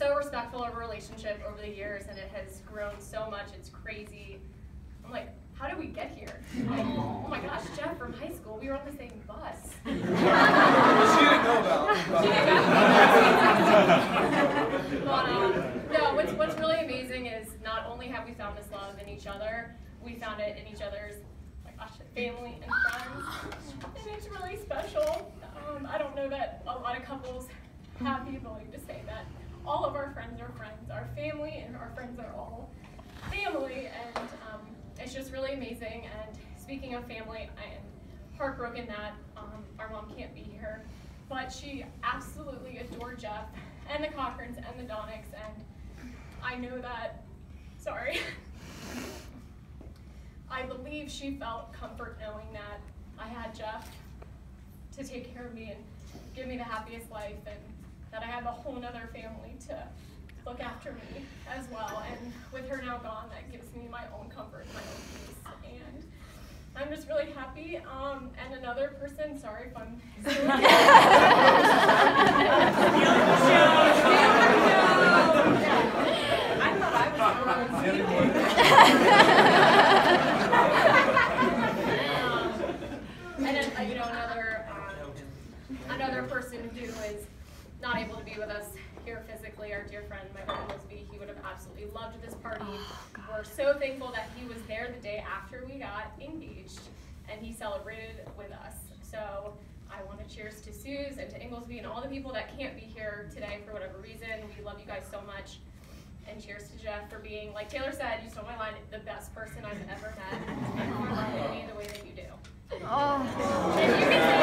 so respectful of our relationship over the years, and it has grown so much. It's crazy. I'm like, how did we get here? Like, oh my gosh, Jeff from high school, we were on the same bus. she didn't know about. but um, no, what's what's really amazing is not only have we found this love in each other, we found it in each other's my gosh, family and friends, and it's really special. Um, I don't know that a lot of couples have the ability to say that all of our friends are friends, our family and our friends are all family, and um, it's just really amazing. And speaking of family, I am heartbroken that um, our mom can't be here, but she absolutely adored Jeff and the Cochrans and the Donicks, and I know that, sorry, I believe she felt comfort knowing that I had Jeff to take care of me and give me the happiest life, and that I have a whole other family to look after me as well. And with her now gone, that gives me my own comfort, my own peace. And I'm just really happy. Um, and another person, sorry if I'm I thought I um, and then, uh, you know, another um, another person who is not able to be with us here physically, our dear friend my Michael Mosby, he would have absolutely loved this party. Oh, We're so thankful that he was there the day after we got engaged, and he celebrated with us. So I want to cheers to Suze and to Inglesby and all the people that can't be here today for whatever reason. We love you guys so much. And cheers to Jeff for being, like Taylor said, you stole my line, the best person I've ever met, and for loving me the way that you do. Oh. And you can say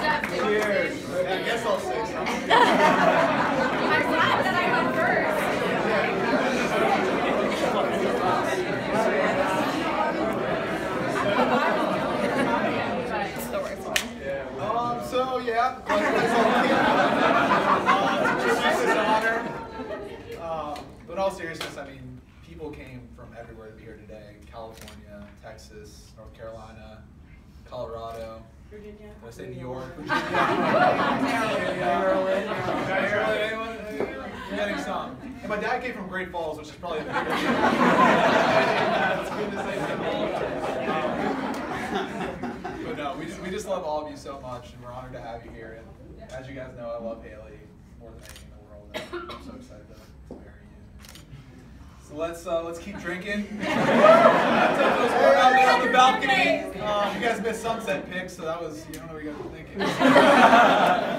Jeff, Cheers. I guess I'll say something. I'm glad that I went first. So yeah, um, but in all seriousness, I mean, people came from everywhere to be here today. California, Texas, North Carolina, Colorado. Virginia. Did I say New York? Maryland. Maryland. You're getting some. And my dad came from Great Falls, which is probably the bigger deal. it's good to say um, But no, we just, we just love all of you so much, and we're honored to have you here. And as you guys know, I love Haley more than anything in the world. And I'm so excited to, marry you. So let's uh, let's keep drinking. out there on the balcony. Um, you guys missed sunset pics, so that was you don't know what you guys were thinking.